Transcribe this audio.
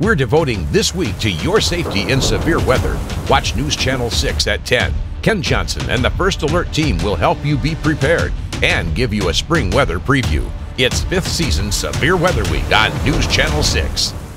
We're devoting this week to your safety in severe weather. Watch News Channel 6 at 10. Ken Johnson and the First Alert team will help you be prepared and give you a spring weather preview. It's fifth season Severe Weather Week on News Channel 6.